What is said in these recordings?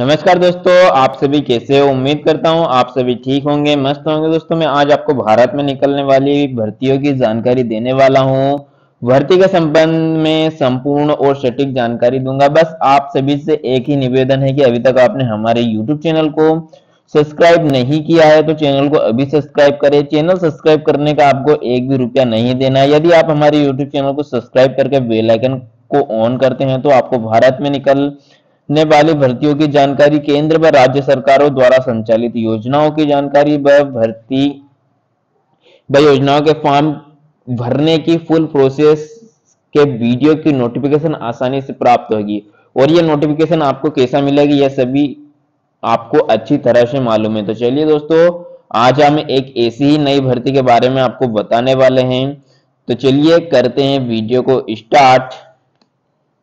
नमस्कार दोस्तों, आप सभी कैसे हो? उम्मीद करता हूँ आप सभी ठीक होंगे, मस्त होंगे। दोस्तों, मैं आज आपको भारत में निकलने वाली भर्तियों की जानकारी देने वाला हूँ। भर्ती के संबंध में संपूर्ण और सटीक जानकारी दूँगा। बस आप सभी से एक ही निवेदन है कि अभी तक आपने हमारे यूट्यूब चैनल को सब्सक्राइब नहीं किया है तो चैनल को अभी सब्सक्राइब करें। चैनल सब्सक्राइब करने का आपको एक भी रुपया नहीं देना है। यदि आप हमारे यूट्यूब चैनल को सब्सक्राइब करके बेलाइकन को ऑन करते हैं तो आपको भारत में निकल ने वाली भर्तियों की जानकारी केंद्र व राज्य सरकारों द्वारा संचालित योजनाओं की जानकारी व भर्ती व योजनाओं के फॉर्म भरने की फुल प्रोसेस के वीडियो की नोटिफिकेशन आसानी से प्राप्त होगी। और ये नोटिफिकेशन आपको कैसा मिलेगी, यह सभी आपको अच्छी तरह से मालूम है। तो चलिए दोस्तों, आज हम एक ऐसी ही नई भर्ती के बारे में आपको बताने वाले हैं। तो चलिए करते हैं वीडियो को स्टार्ट।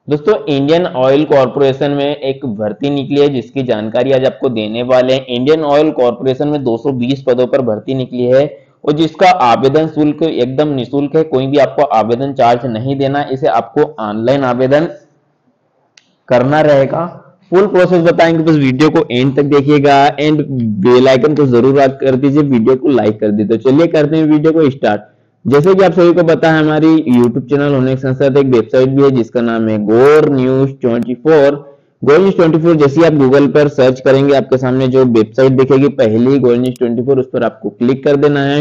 दोस्तों इंडियन ऑयल कॉरपोरेशन में एक भर्ती निकली है, जिसकी जानकारी आज आपको देने वाले हैं। इंडियन ऑयल कॉरपोरेशन में 220 पदों पर भर्ती निकली है और जिसका आवेदन शुल्क एकदम निशुल्क है। कोई भी आपको आवेदन चार्ज नहीं देना, इसे आपको ऑनलाइन आवेदन करना रहेगा। फुल प्रोसेस बताएँगे, बस वीडियो को एंड तक देखिएगा एंड बेल आइकन को ज़रूर कर दीजिए, वीडियो को लाइक कर दीजिए। तो चलिए करते हैं वीडियो को स्टार्ट जैसे कि आप सभी को पता है, हमारी यूट्यूब चैनल होने के साथ साथ एक वेबसाइट भी है, जिसका नाम है गोर न्यूज़ ट्वेंटी फोर गोल न्यूज़ ट्वेंटी फोर जैसे आप गूगल पर सर्च करेंगे, आपके सामने जो वेबसाइट दिखेगी, पहली गोल न्यूज़ ट्वेंटी फोर उस पर आपको क्लिक कर देना है।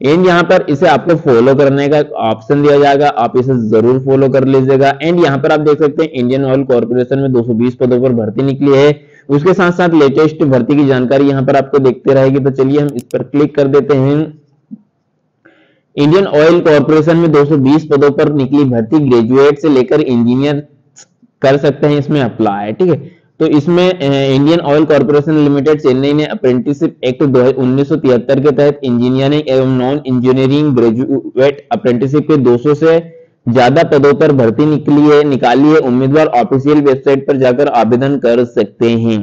एंड यहाँ पर इसे आपको फॉलो करने का ऑप्शन दिया जाएगा, आप इसे ज़रूर फॉलो कर लीजिएगा। एंड यहाँ पर आप देख सकते हैं इंडियन ऑयल कॉर्पोरेशन में 220 पदों पर भर्ती निकली है। उसके साथ साथ लेटेस्ट भर्ती की जानकारी यहाँ पर आपको देखते रहेगी। तो चलिए हम इस पर क्लिक कर देते हैं। इंडियन ऑयल कॉर्पोरेशन में 220 पदों पर निकली भर्ती ग्रेजुएट से लेकर इंजीनियर कर सकते हैं, इसमें अप्लाई ठीक है? तो इसमें Indian Oil Corporation Limited Chennai ने अप्रेंटिसशिप एक्ट उन्नीस के तहत इंजीनियरिंग एवं नॉन इंजीनियरिंग ग्रेजुएट अप्रेंटिसशिप के 200 से ज़्यादा पदों पर भर्ती निकली है, निकाली है, उम्मीदवार ऑफिशियल वेबसाइट पर जाकर आवेदन कर सकते हैं।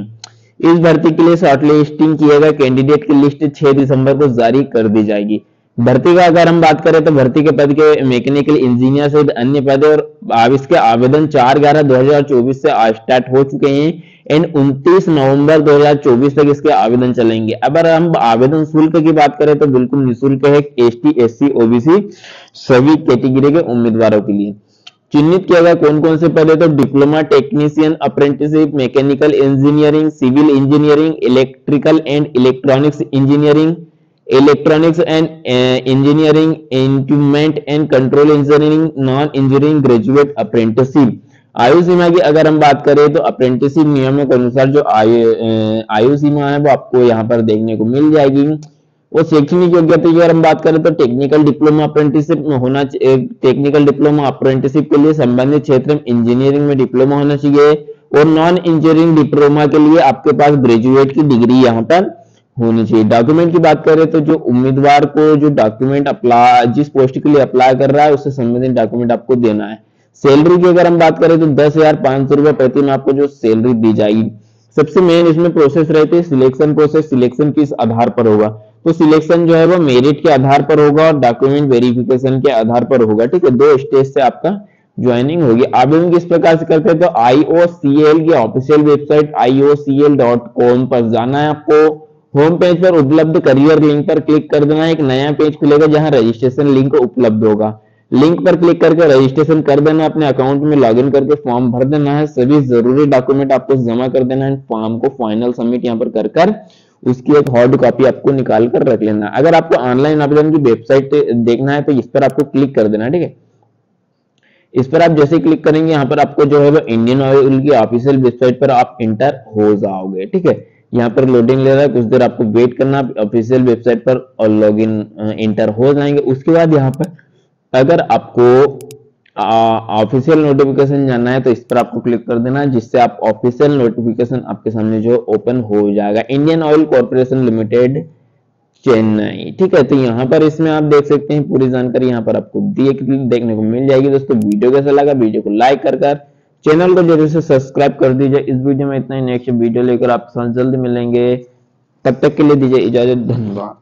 इस भर्ती के लिए शॉर्टलिस्टिंग किए गए कैंडिडेट की लिस्ट 6 दिसंबर को जारी कर दी जाएगी। भर्ती का अगर हम बात करें तो भर्ती के पद के मैकेनिकल इंजीनियर सहित अन्य पद और इसके आवेदन चार ग्यारह दो हज़ार चौबीस से स्टार्ट हो चुके हैं। एंड 29 नवंबर 2024 तक इसके आवेदन चलेंगे। अगर हम आवेदन शुल्क की बात करें तो बिल्कुल निःशुल्क है S T S C OBC, सभी कैटेगरी के उम्मीदवारों के लिए। चिन्हित किया गया कौन कौन से पद है तो diploma, technician apprenticeship mechanical engineering, civil engineering, electrical and electronics engineering electronics and engineering instrument and control engineering non engineering graduate apprenticeship आयु सीमा की अगर हम बात करें तो अप्रेंटिसशिप नियमों के अनुसार जो आयु आयु सीमा है वो आपको यहाँ पर देखने को मिल जाएगी। वो शैक्षणिक योग्यता की अगर हम बात करें तो टेक्निकल डिप्लोमा अप्रेंटिसशिप होना टेक्निकल डिप्लोमा अप्रेंटिसशिप के लिए संबंधित क्षेत्र में इंजीनियरिंग में डिप्लोमा होना चाहिए और नॉन इंजीनियरिंग डिप्लोमा के लिए आपके पास ग्रेजुएट की डिग्री यहाँ पर होनी चाहिए। डॉक्यूमेंट की बात करें तो जो उम्मीदवार को जो डॉक्यूमेंट अप्लाई जिस पोस्ट के लिए अप्लाई कर रहा है उससे संबंधित डॉक्यूमेंट आपको देना है। सैलरी की अगर हम बात करें तो दस हज़ार पाँच सौ रुपए प्रति में आपको जो सैलरी दी जाएगी। सबसे मेन इसमें प्रोसेस रहती है सिलेक्शन प्रोसेस सिलेक्शन किस आधार पर होगा? तो सिलेक्शन जो है वो मेरिट के आधार पर होगा और डॉक्यूमेंट वेरिफिकेशन के आधार पर होगा। ठीक है, दो स्टेज से आपका ज्वाइनिंग होगी। आवेदन किस प्रकार से करते हैं? तो आईओसीएल की official website IOCL dot com पर जाना है आपको। होम पेज पर उपलब्ध करियर लिंक पर क्लिक कर देना, एक नया पेज खुलेगा जहाँ रजिस्ट्रेशन लिंक उपलब्ध होगा। लिंक पर क्लिक करके रजिस्ट्रेशन कर देना, अपने अकाउंट में लॉगिन करके फॉर्म भर देना है। सभी ज़रूरी डॉक्यूमेंट आपको जमा कर देना है। फॉर्म को फाइनल सबमिट यहाँ पर कर कर उसकी एक हॉर्ड कॉपी आपको निकाल कर रख लेना। अगर आपको ऑनलाइन आवेदन की वेबसाइट देखना है तो इस पर आपको क्लिक कर देना, ठीक है? इस पर आप जैसे क्लिक करेंगे, यहाँ पर आपको जो है वो इंडियन ऑयल की ऑफिशियल वेबसाइट पर आप इंटर हो जाओगे, ठीक है? यहाँ पर लोडिंग ले रहा है, कुछ देर आपको वेट करना ऑफिशियल वेबसाइट पर और लॉग इन इंटर हो जाएँगे। उसके बाद यहाँ पर अगर आपको ऑफिशियल नोटिफिकेशन जानना है तो इस पर आपको क्लिक कर देना, जिससे आप ऑफिशियल नोटिफिकेशन आपके सामने जो ओपन हो जाएगा। Indian Oil Corporation Limited Chennai ठीक है तो यहाँ पर इसमें आप देख सकते हैं, पूरी जानकारी यहाँ पर आपको देखने को मिल जाएगी। दोस्तों, वीडियो कैसा लगा, वीडियो को लाइक कर कर चैनल को ज़रूर से सब्सक्राइब कर दीजिए। इस वीडियो में इतना ही। नेक्स्ट वीडियो लेकर आपके साथ जल्द मिलेंगे। तब तक के लिए दीजिए इजाज़त। धन्यवाद।